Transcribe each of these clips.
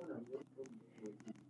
我感觉都挺有意思。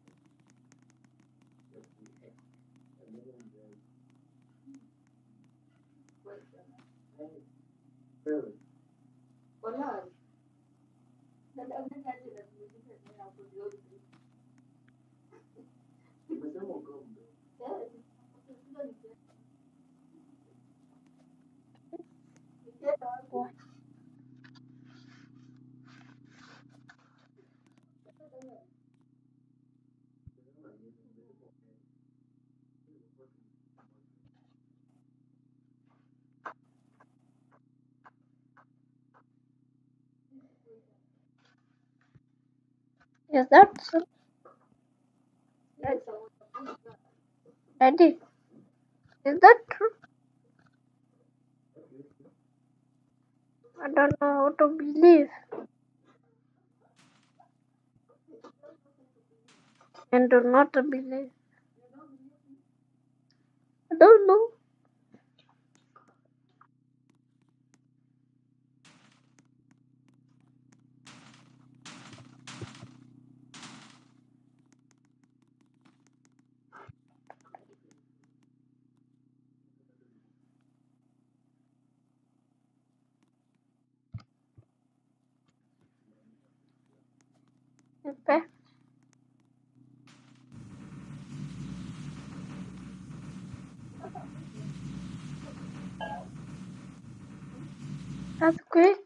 Is that so? Daddy, is that true? I don't know how to believe and do not believe. I don't know. Okay. That's quick.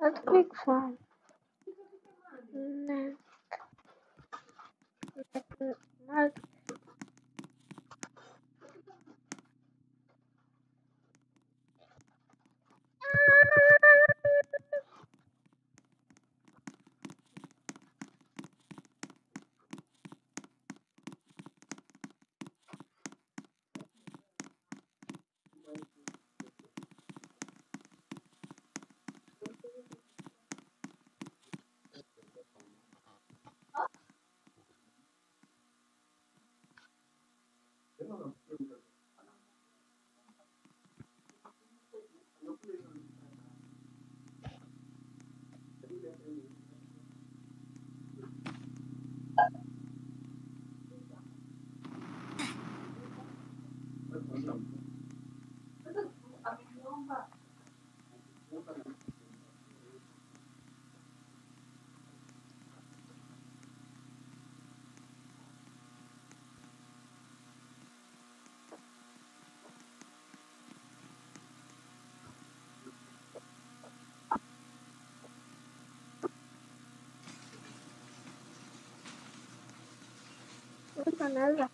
That's quick fun. canal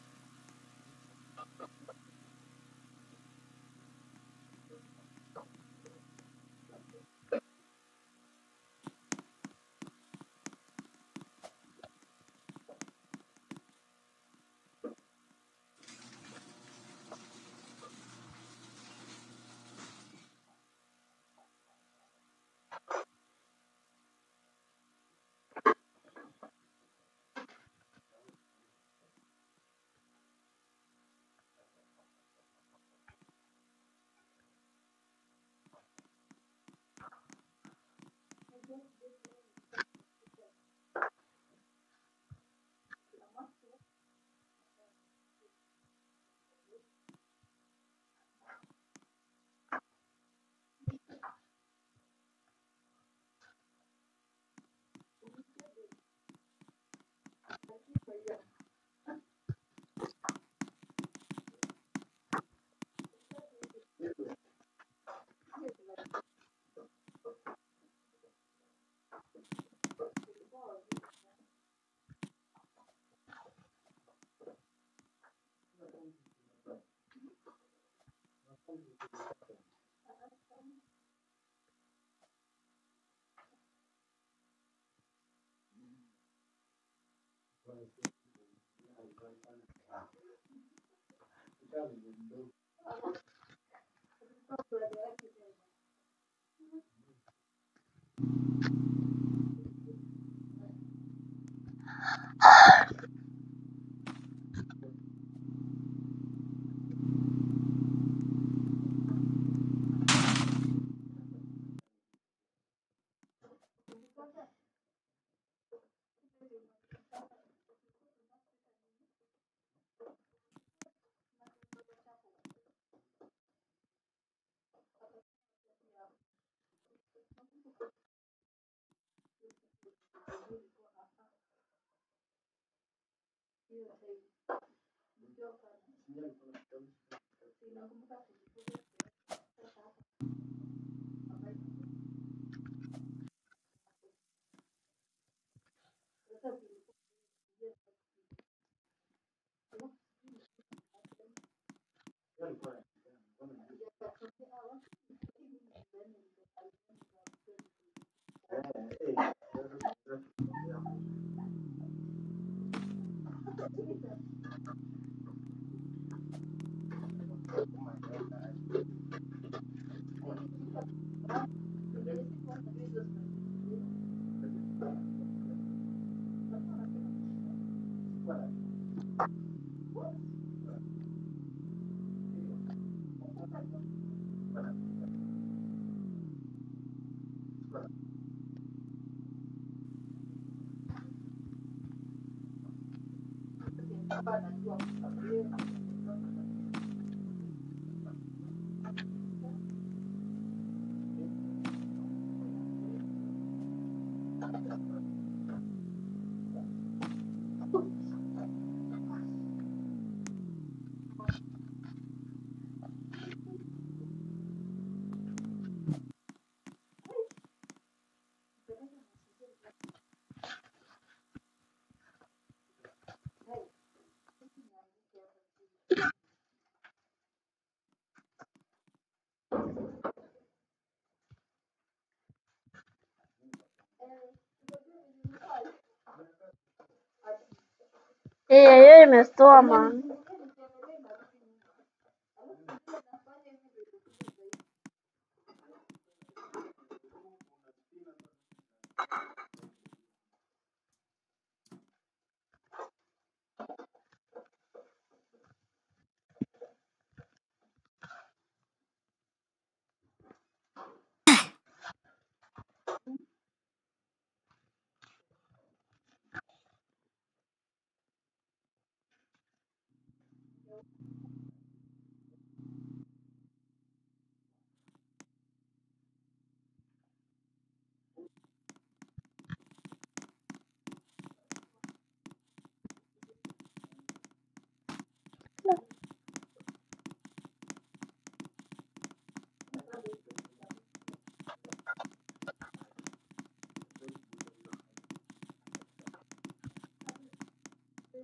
可以。Ah. Hey, you nikiwa pale 不能用。Ei, ei, meu estômago.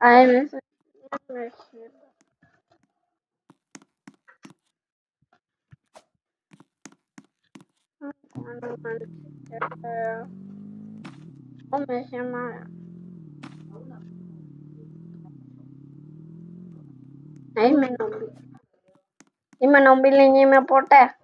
Ah, é mesmo? Como é chamar? me meu nome. E meu nome, é Linha, meu portão.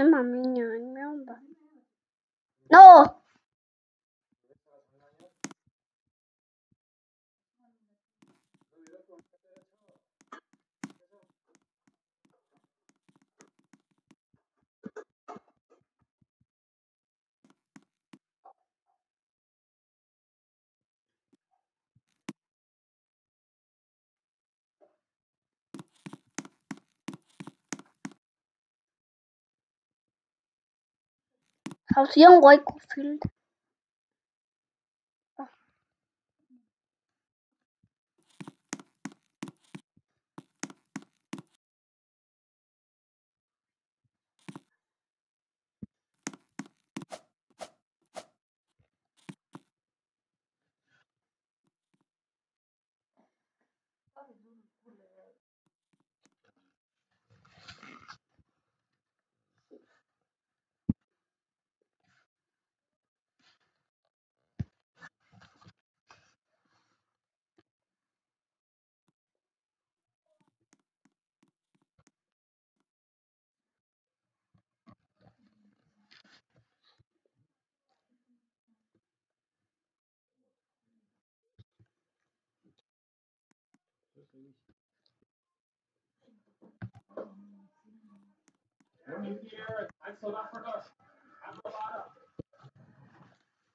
Lemah. Passieren ruhig gefühlt.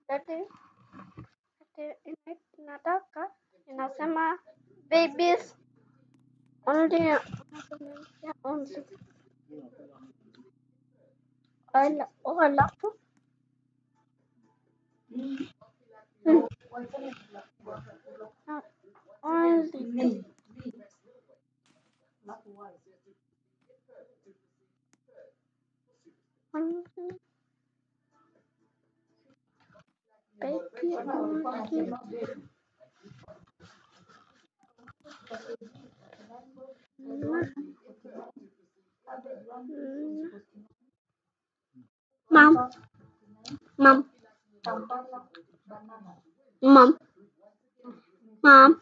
Daddy, nataka inasema babies. Only only alafu Mom. Mom.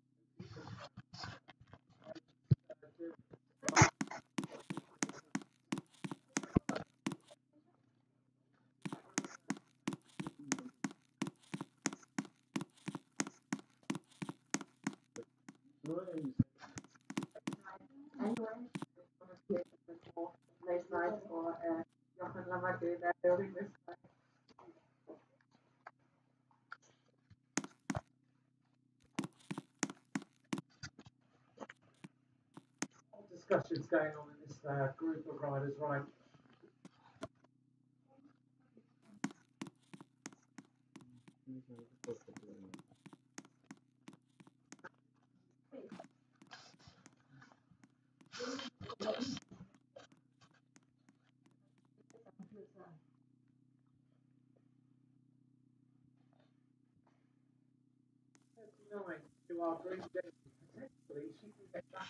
discussions going on in this uh, group of riders, right? Nine car during the day, potentially she can get back.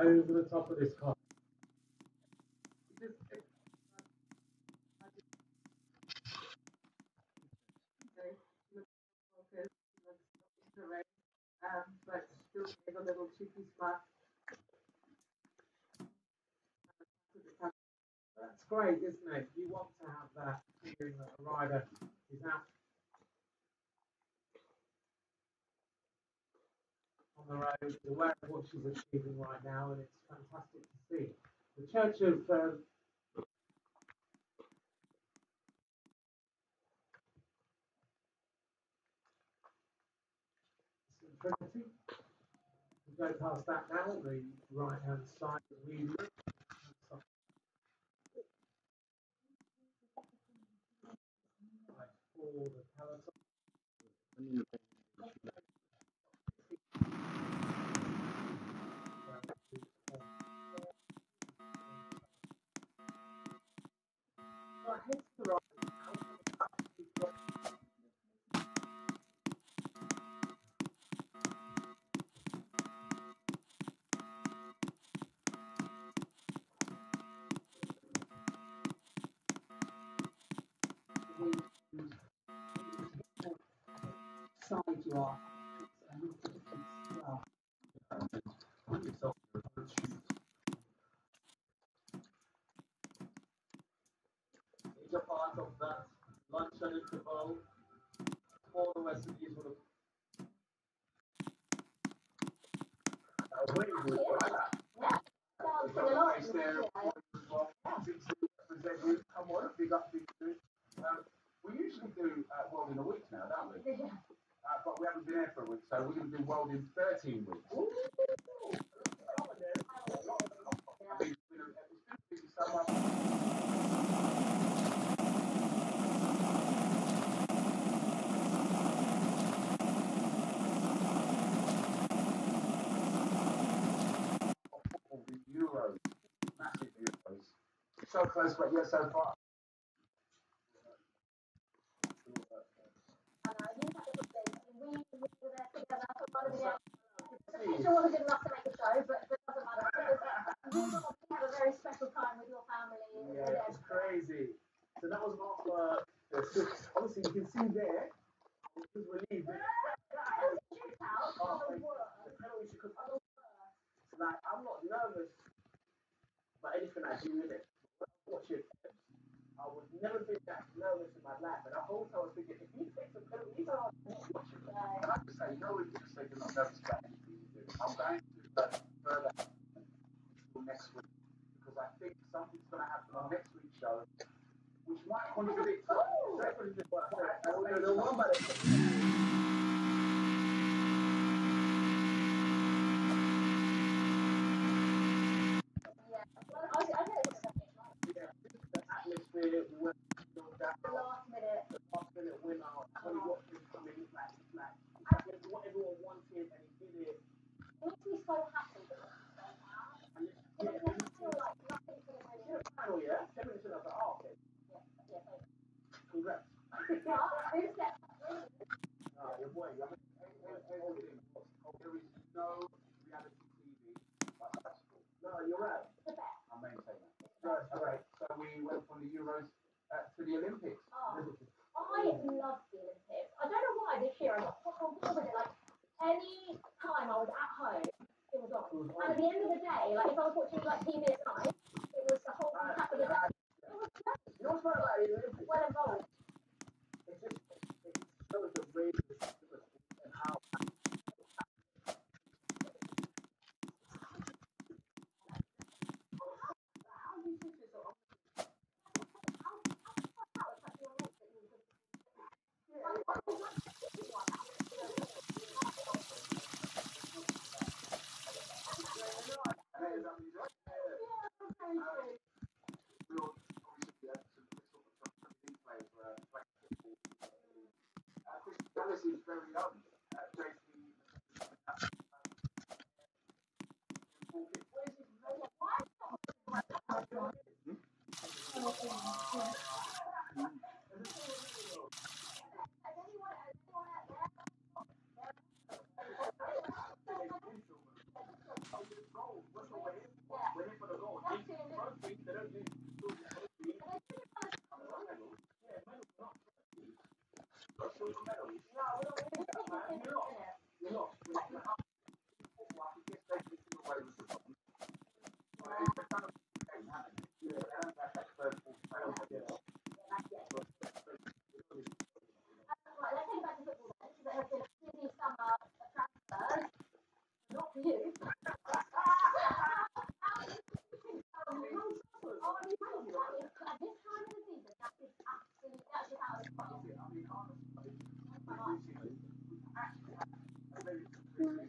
Over the top of this car. Um, but still a little cheeky smile. that's great, isn't it? You want to have that feeling that a rider is out on the road, aware of what she's achieving right now, and it's fantastic to see. The Church of um, Trinity. We go past that now, the right hand side of the all the talents. sound you are. Major part of that luncheon interval, all the West Indies was going to do World in 13 weeks. So close, but yet so far. see there lot $30.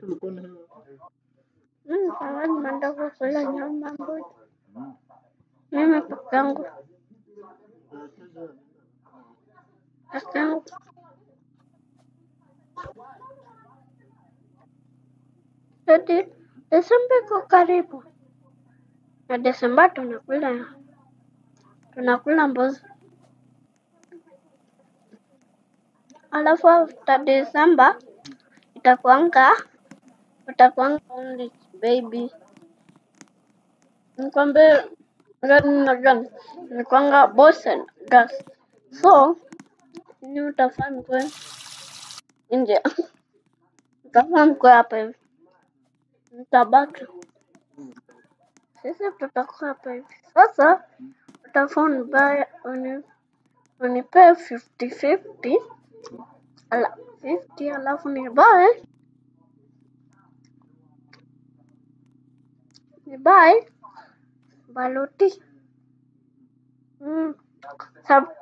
تلقون hmm, kawan mandor pulang yang rambut memang pegang pegang. Jadi dia sampai karibu. Nah, Ada sembah tunakula tunakula bos. Alafu tadi samba itakuanga only baby. Nikwambie gani na gani nikwanga boss and gas. So ni utafaa mkwe nje. Utafaa mkwe hapa hivi. Nitabaki. Sisi tutakuwa hapa hivi. Sasa utafaa unibaye uni unipee fifty fifty ala fifty alafu nibaye nibaye baloti. Mm. Sab-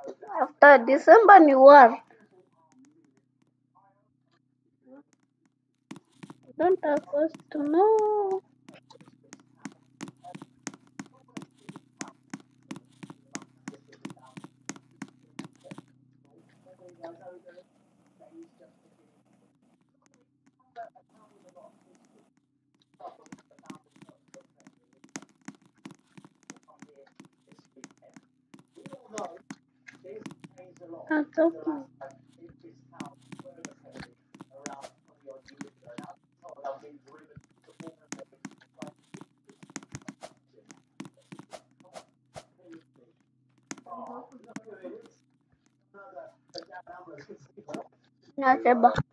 After December ni war. You don't have us to know. I'm talking. Nasema nasema